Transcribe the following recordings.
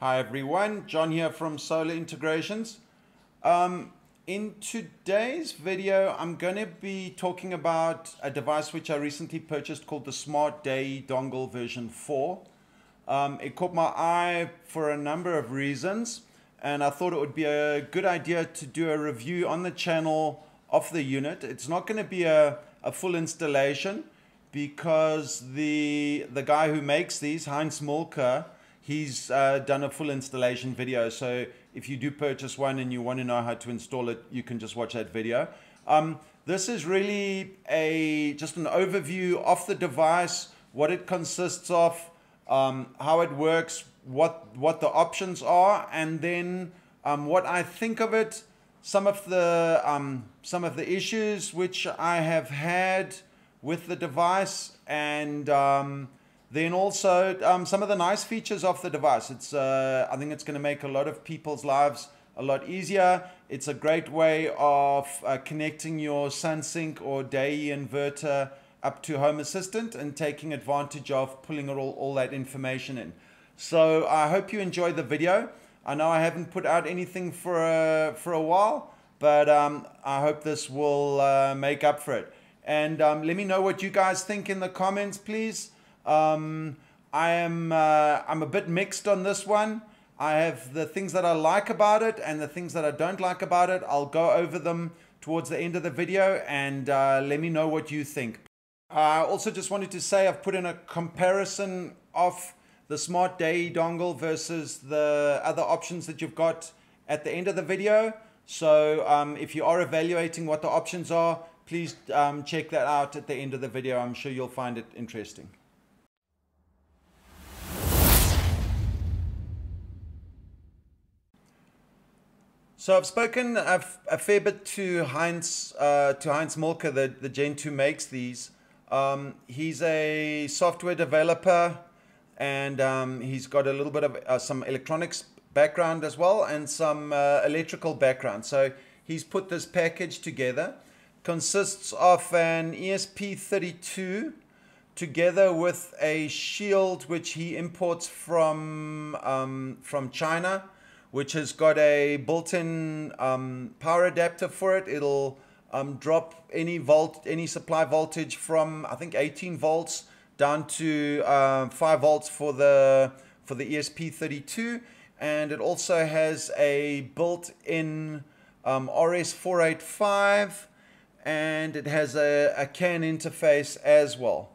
Hi everyone, John here from Solar Integrations. Um, in today's video, I'm going to be talking about a device which I recently purchased called the Smart Deye Dongle version 4. Um, it caught my eye for a number of reasons and I thought it would be a good idea to do a review on the channel of the unit. It's not going to be a, a full installation because the, the guy who makes these, Heinz Mulker, he's uh, done a full installation video. So if you do purchase one and you want to know how to install it, you can just watch that video. Um, this is really a just an overview of the device, what it consists of, um, how it works, what what the options are, and then um, what I think of it, some of the um, some of the issues which I have had with the device, and um, then also um, some of the nice features of the device. It's uh, I think it's going to make a lot of people's lives a lot easier. It's a great way of uh, connecting your Sunsynk or Deye inverter up to Home Assistant and taking advantage of pulling all, all that information in. So I hope you enjoyed the video. I know I haven't put out anything for a, for a while, but um, I hope this will uh, make up for it. And um, let me know what you guys think in the comments, please. Um, I am uh, I'm a bit mixed on this one. I have the things that I like about it and the things that I don't like about it. I'll go over them towards the end of the video and uh, let me know what you think. I also just wanted to say I've put in a comparison of the Smart Deye dongle versus the other options that you've got at the end of the video. So um, if you are evaluating what the options are, please um, check that out at the end of the video. I'm sure you'll find it interesting. So I've spoken a, a fair bit to Heinz, uh, to Heinz Mulker, the, the gent who makes these. Um, he's a software developer and um, he's got a little bit of uh, some electronics background as well and some uh, electrical background. So he's put this package together. Consists of an ESP32 together with a shield which he imports from, um, from China which has got a built-in um, power adapter for it. It'll um, drop any volt, any supply voltage from I think 18 volts down to uh, 5 volts for the for the ESP32, and it also has a built-in um, RS485, and it has a, a CAN interface as well.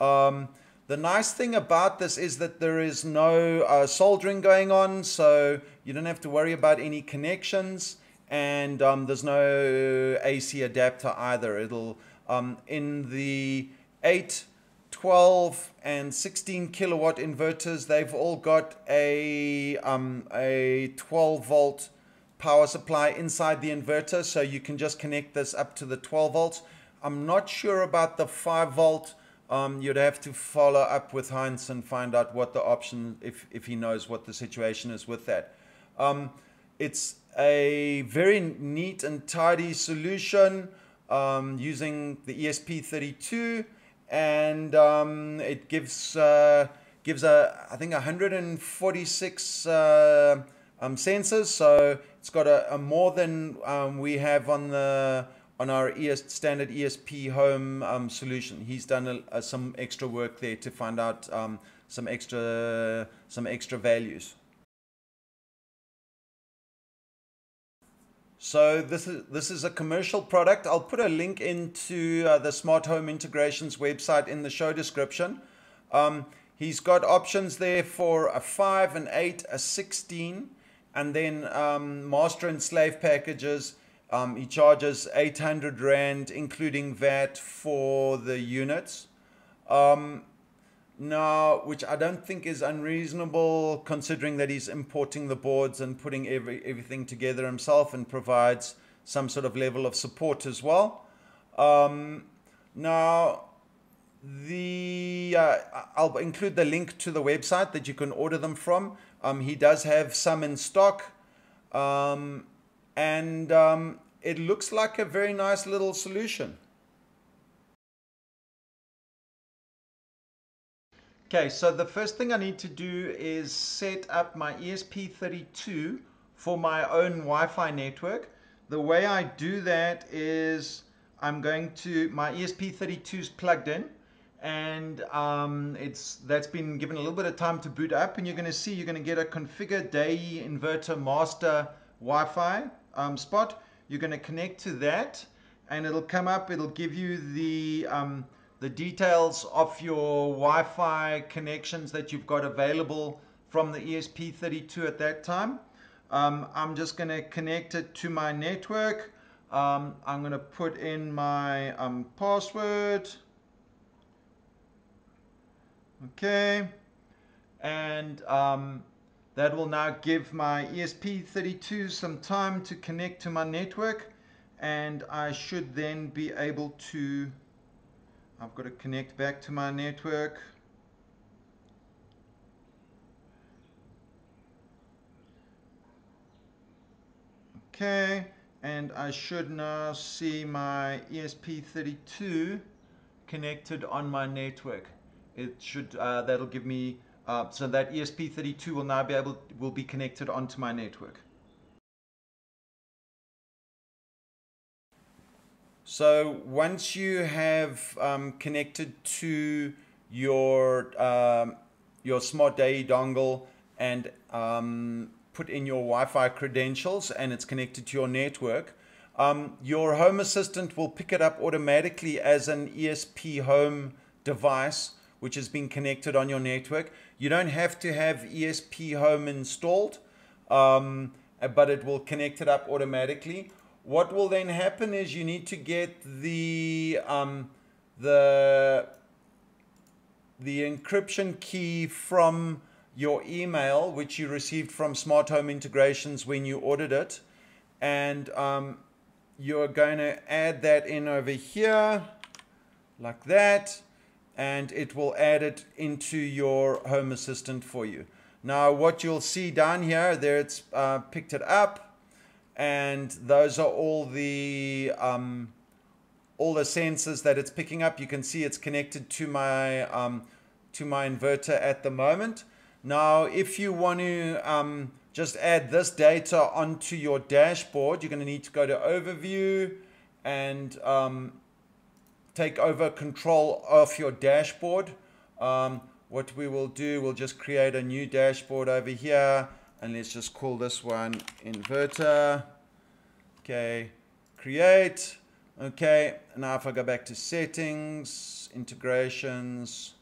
Um, the nice thing about this is that there is no uh, soldering going on, so you don't have to worry about any connections, and um, there's no AC adapter either. It'll um, in the 8, 12, and 16 kilowatt inverters, they've all got a um, a 12 volt power supply inside the inverter, so you can just connect this up to the 12 volts. I'm not sure about the 5 volt um, you'd have to follow up with Heinz and find out what the option, if, if he knows what the situation is with that. Um, it's a very neat and tidy solution um, using the ESP32 and um, it gives uh, gives a I think 146 uh, um, sensors so it's got a, a more than um, we have on the on our ES, standard ESP home um, solution. He's done a, a, some extra work there to find out um, some extra some extra values. So this is this is a commercial product. I'll put a link into uh, the Smart Home Integrations website in the show description. Um, he's got options there for a 5, an 8, a 16, and then um, master and slave packages um, he charges 800 Rand, including VAT, for the units. Um, now, which I don't think is unreasonable considering that he's importing the boards and putting every, everything together himself and provides some sort of level of support as well. Um, now, the uh, I'll include the link to the website that you can order them from. Um, he does have some in stock. Um, and um, it looks like a very nice little solution. Okay, so the first thing I need to do is set up my ESP32 for my own Wi-Fi network. The way I do that is I'm going to, my ESP32 is plugged in and um, it's that's been given a little bit of time to boot up and you're going to see you're going to get a configure Deye inverter master Wi-Fi um, spot. You're going to connect to that and it'll come up, it'll give you the um, the details of your Wi-Fi connections that you've got available from the ESP32 at that time. Um, I'm just going to connect it to my network. Um, I'm going to put in my um, password. Okay. And um, that will now give my ESP32 some time to connect to my network. And I should then be able to I've got to connect back to my network. Okay, and I should now see my ESP32 connected on my network. It should, uh, that'll give me, uh, so that ESP32 will now be able, will be connected onto my network. So once you have um, connected to your um, your smart Deye dongle and um, put in your Wi-Fi credentials and it's connected to your network, um, your Home Assistant will pick it up automatically as an ESP Home device which has been connected on your network. You don't have to have ESP Home installed, um, but it will connect it up automatically. What will then happen is you need to get the um, the the encryption key from your email, which you received from Smart Home Integrations when you ordered it, and um, you're going to add that in over here, like that, and it will add it into your Home Assistant for you. Now, what you'll see down here, there it's uh, picked it up and those are all the um, all the sensors that it's picking up. You can see it's connected to my um, to my inverter at the moment. Now, if you want to um, just add this data onto your dashboard, you're going to need to go to Overview and um, take over control of your dashboard. Um, what we will do, we'll just create a new dashboard over here and let's just call this one inverter. Okay create. Okay now if I go back to settings integrations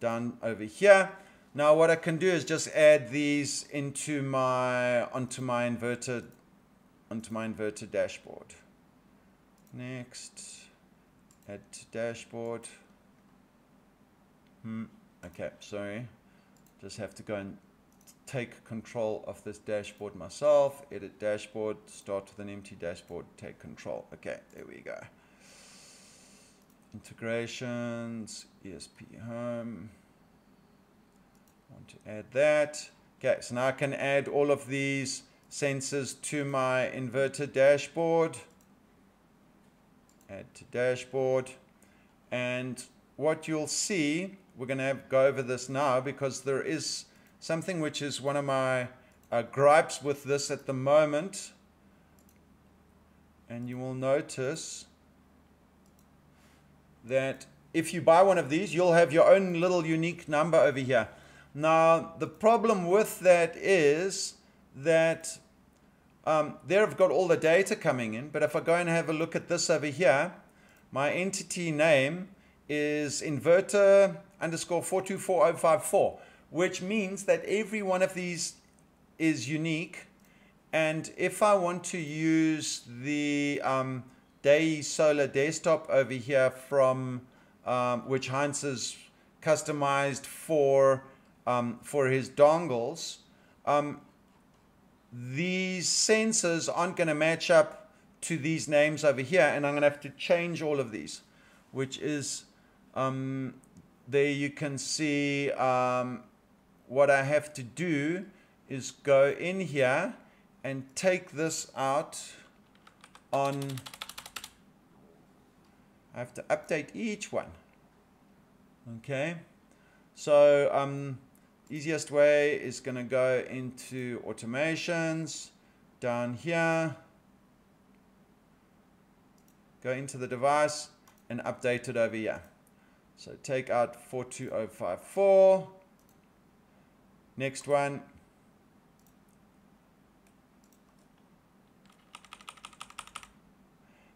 done over here. Now what I can do is just add these into my onto my inverter onto my inverter dashboard. Next to dashboard hmm okay sorry just have to go and take control of this dashboard myself. Edit dashboard, start with an empty dashboard, take control. Okay, there we go. Integrations, ESP home. Want to add that. Okay, so now I can add all of these sensors to my inverter dashboard. Add to dashboard. And what you'll see, we're going to go over this now because there is something which is one of my uh, gripes with this at the moment. And you will notice that if you buy one of these, you'll have your own little unique number over here. Now, the problem with that is that um, there I've got all the data coming in, but if I go and have a look at this over here, my entity name is inverter underscore 424054 which means that every one of these is unique. And if I want to use the um, Deye Solar Desktop over here from um, which Heinz has customized for um, for his dongles, um, these sensors aren't going to match up to these names over here, and I'm going to have to change all of these, which is um, there you can see um, what I have to do is go in here and take this out on I have to update each one. Okay So um, easiest way is going to go into automations down here, go into the device and update it over here. So take out 42054. Next one.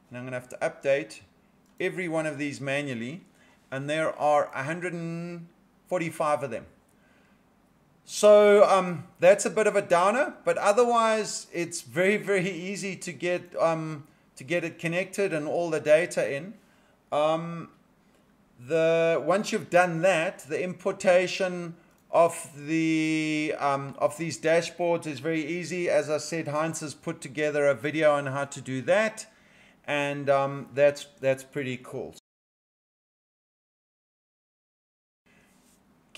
And I'm going to have to update every one of these manually. And there are 145 of them. So um, that's a bit of a downer, but otherwise it's very, very easy to get, um, to get it connected and all the data in. Um, the once you've done that, the importation of the um, of these dashboards is very easy. As I said, Heinz has put together a video on how to do that, and um, that's that's pretty cool.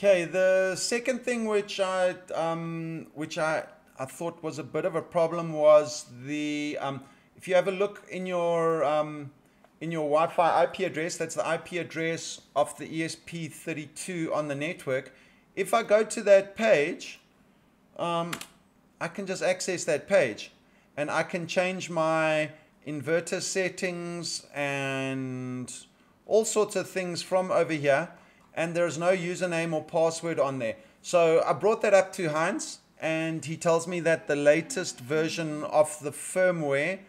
Okay, the second thing which I um, which I I thought was a bit of a problem was the um, if you have a look in your um, in your Wi-Fi IP address, that's the IP address of the ESP32 on the network. If I go to that page, um, I can just access that page and I can change my inverter settings and all sorts of things from over here and there's no username or password on there. So I brought that up to Heinz and he tells me that the latest version of the firmware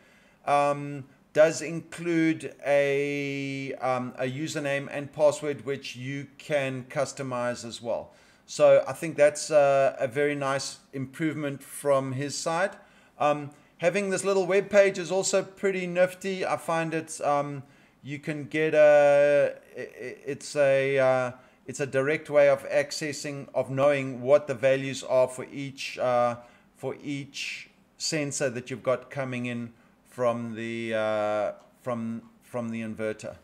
um, does include a, um, a username and password which you can customize as well. So I think that's a, a very nice improvement from his side. Um, having this little web page is also pretty nifty. I find it um, you can get a it's a uh, it's a direct way of accessing of knowing what the values are for each uh, for each sensor that you've got coming in from the uh, from from the inverter.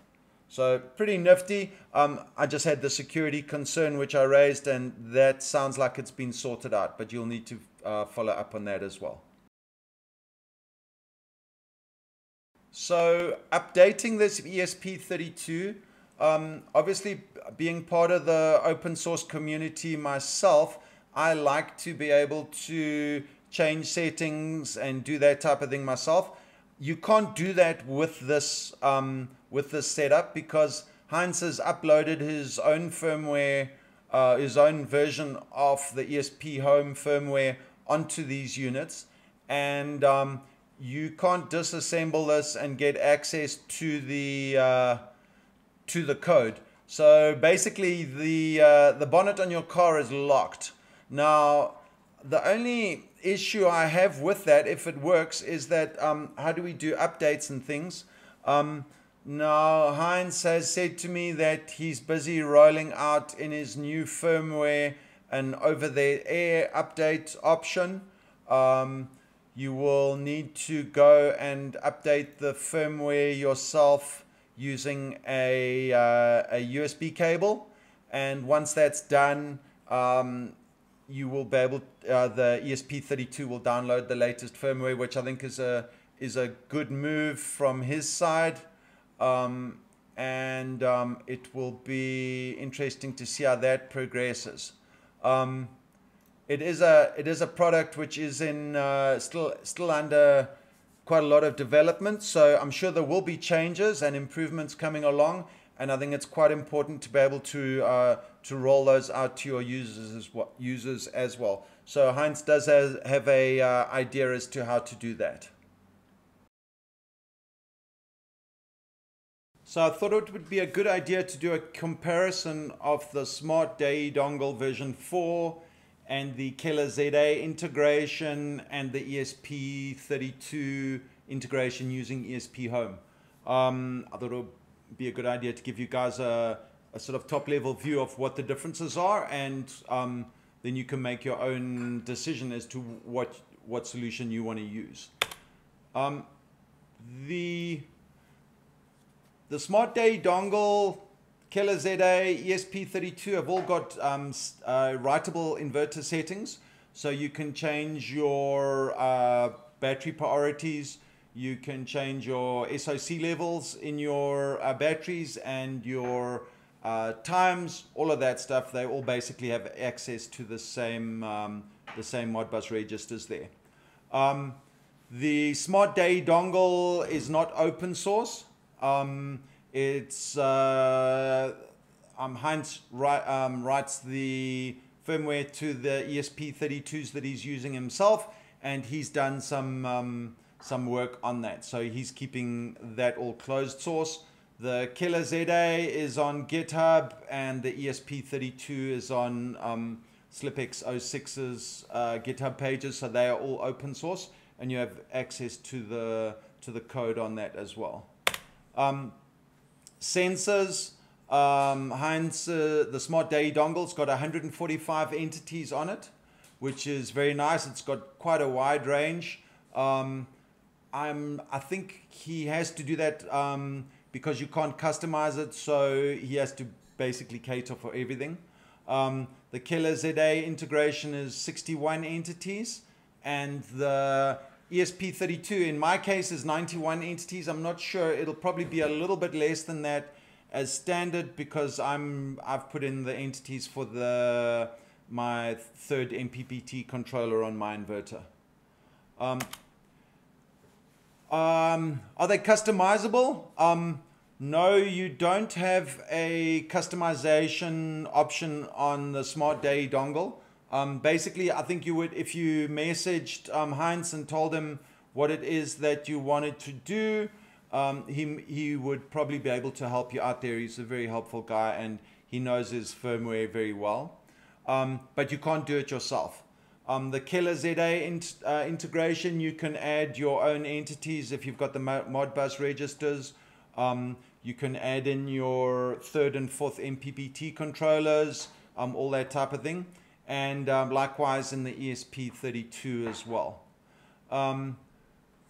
So pretty nifty. Um, I just had the security concern which I raised, and that sounds like it's been sorted out. But you'll need to uh, follow up on that as well. So updating this ESP32, um, obviously being part of the open source community myself, I like to be able to change settings and do that type of thing myself. You can't do that with this um, with this setup because Heinz has uploaded his own firmware, uh, his own version of the ESP Home firmware onto these units, and um, you can't disassemble this and get access to the uh, to the code. So basically, the uh, the bonnet on your car is locked. Now, the only issue I have with that, if it works, is that um, how do we do updates and things? Um, now, Heinz has said to me that he's busy rolling out in his new firmware an over the air update option. Um, you will need to go and update the firmware yourself using a, uh, a USB cable. And once that's done, um, you will be able uh, the ESP32 will download the latest firmware, which I think is a is a good move from his side, um, and um, it will be interesting to see how that progresses. Um, it is a it is a product which is in uh, still still under quite a lot of development, so I'm sure there will be changes and improvements coming along and I think it's quite important to be able to uh, to roll those out to your users as well, users as well. So Heinz does have a uh, idea as to how to do that. So I thought it would be a good idea to do a comparison of the Smart Deye dongle version 4 and the Keller ZA integration and the ESP32 integration using ESP Home. Um, I thought it would be a good idea to give you guys a, a sort of top level view of what the differences are and um, then you can make your own decision as to what what solution you want to use. Um, the the Smart Deye dongle, Keller ZA, ESP32 have all got um, uh, writable inverter settings. So you can change your uh, battery priorities, you can change your SOC levels in your uh, batteries and your uh, times, all of that stuff. They all basically have access to the same um, the same Modbus registers there. Um, the Smart Deye dongle is not open source. Um, it's uh, um, Heinz write, um, writes the firmware to the ESP32s that he's using himself, and he's done some um, some work on that. So he's keeping that all closed source. The Keller ZA is on GitHub, and the ESP32 is on um, SlipX 06's uh, GitHub pages. So they are all open source, and you have access to the to the code on that as well. Um, sensors. Um, Heinz, uh, the Smart Deye dongle's got 145 entities on it, which is very nice. It's got quite a wide range. Um, I'm, I think he has to do that um, because you can't customize it, so he has to basically cater for everything. Um, the Keller ZA integration is 61 entities, and the ESP32 in my case is 91 entities. I'm not sure. It'll probably be a little bit less than that as standard because I'm I've put in the entities for the my third MPPT controller on my inverter. Um, um, are they customizable? Um, no, you don't have a customization option on the Smart Deye dongle. Um, basically, I think you would, if you messaged um, Heinz and told him what it is that you wanted to do, um, he, he would probably be able to help you out there. He's a very helpful guy and he knows his firmware very well. Um, but you can't do it yourself. Um, the Keller ZA uh, integration, you can add your own entities if you've got the Modbus registers. Um, you can add in your third and fourth MPPT controllers, um, all that type of thing and um, likewise in the ESP32 as well. Um,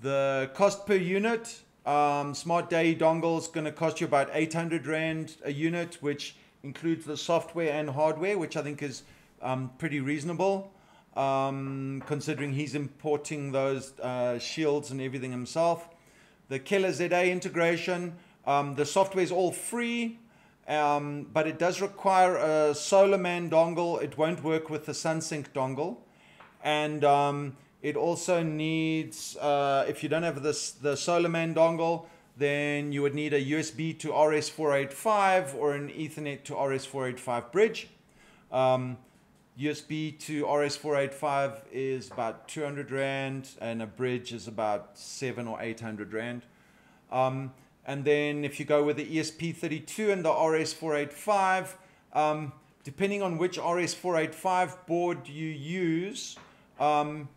the cost per unit, um, Smart Deye dongle is going to cost you about 800 Rand a unit, which includes the software and hardware, which I think is um, pretty reasonable, um, considering he's importing those uh, shields and everything himself. The Keller ZA integration, um, the software is all free. Um, but it does require a SolarMan dongle. It won't work with the Sunsynk dongle. And um, it also needs, uh, if you don't have this, the SolarMan dongle, then you would need a USB to RS485 or an Ethernet to RS485 bridge. Um, USB to RS485 is about 200 Rand and a bridge is about seven or 800 Rand. Um, and then if you go with the ESP32 and the RS485, um, depending on which RS485 board you use, um,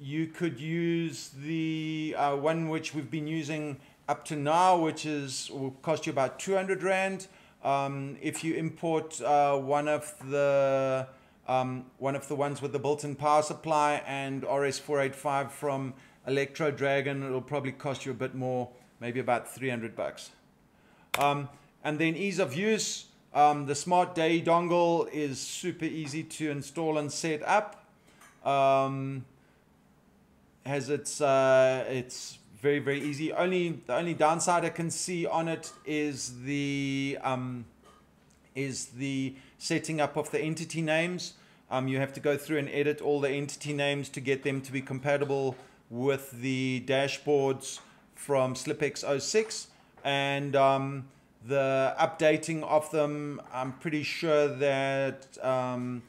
you could use the uh, one which we've been using up to now, which is will cost you about 200 Rand. Um, if you import uh, one of the um, one of the ones with the built-in power supply and RS485 from Electrodragon, it'll probably cost you a bit more maybe about 300 bucks. Um, and then ease of use. Um, the Smart Deye dongle is super easy to install and set up. Um, has its uh, it's very very easy. Only the only downside I can see on it is the um, is the setting up of the entity names. Um, you have to go through and edit all the entity names to get them to be compatible with the dashboards from SlipX 06 and um, the updating of them, I'm pretty sure that um,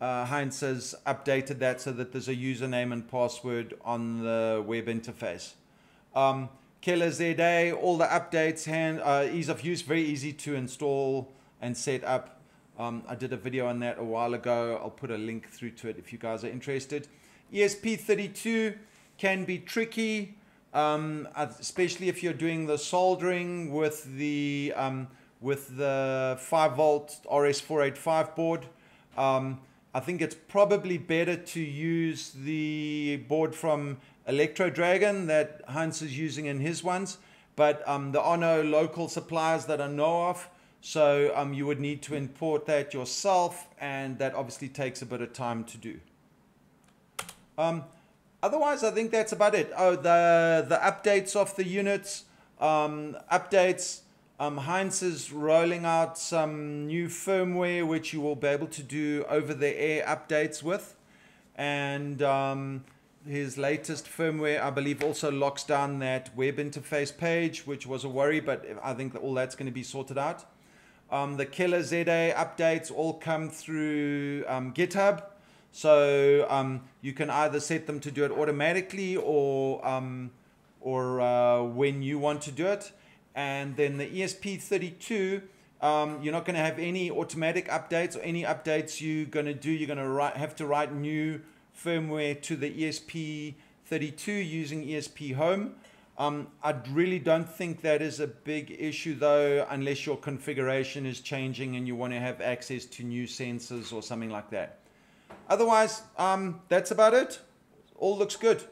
uh, Heinz has updated that so that there's a username and password on the web interface. Um, Keller ZA, all the updates, hand, uh, ease of use, very easy to install and set up. Um, I did a video on that a while ago. I'll put a link through to it if you guys are interested. ESP32 can be tricky um, especially if you're doing the soldering with the um, with the 5 volt RS485 board. Um, I think it's probably better to use the board from Electrodragon that Heinz is using in his ones, but um, there are no local suppliers that I know of. So um, you would need to import that yourself, and that obviously takes a bit of time to do. Um, otherwise, I think that's about it. Oh, the the updates of the units, um, updates. Um, Heinz is rolling out some new firmware which you will be able to do over the air updates with. And um, his latest firmware, I believe, also locks down that web interface page, which was a worry, but I think that all that's going to be sorted out. Um, the Keller ZA updates all come through um, GitHub. So um, you can either set them to do it automatically or, um, or uh, when you want to do it. And then the ESP32, um, you're not going to have any automatic updates or any updates you're going to do. You're going to have to write new firmware to the ESP32 using ESP Home. Um, I really don't think that is a big issue though, unless your configuration is changing and you want to have access to new sensors or something like that. Otherwise, um, that's about it. All looks good.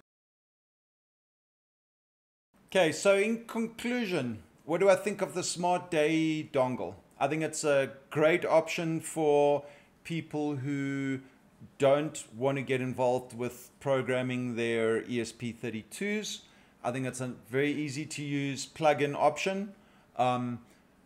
Okay, so in conclusion, what do I think of the Smart Deye dongle? I think it's a great option for people who don't want to get involved with programming their ESP32s. I think it's a very easy to use plug-in option. Um,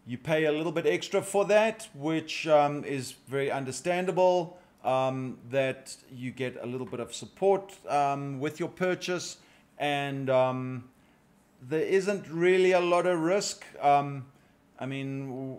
you pay a little bit extra for that, which um, is very understandable. Um, that you get a little bit of support um, with your purchase, and um, there isn't really a lot of risk. Um, I mean,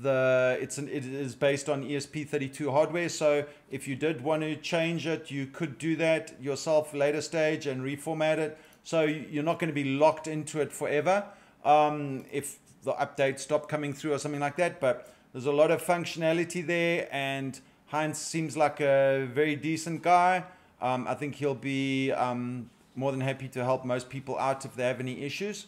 the it's an, it is based on ESP32 hardware. So if you did want to change it, you could do that yourself later stage and reformat it. So you're not going to be locked into it forever. Um, if the updates stop coming through or something like that, but there's a lot of functionality there, and Heinz seems like a very decent guy. Um, I think he'll be um, more than happy to help most people out if they have any issues.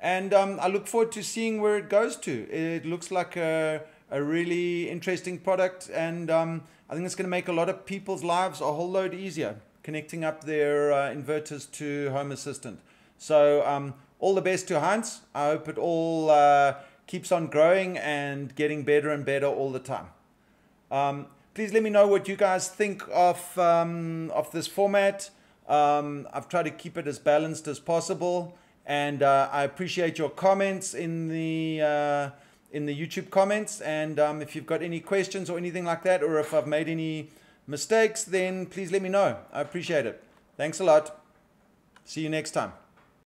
And um, I look forward to seeing where it goes to. It looks like a, a really interesting product, and um, I think it's going to make a lot of people's lives a whole load easier connecting up their uh, inverters to Home Assistant. So, um, all the best to Heinz. I hope it all uh, keeps on growing and getting better and better all the time. Please let me know what you guys think of, um, of this format. Um, I've tried to keep it as balanced as possible. And uh, I appreciate your comments in the uh, in the YouTube comments. And um, if you've got any questions or anything like that, or if I've made any mistakes, then please let me know. I appreciate it. Thanks a lot. See you next time.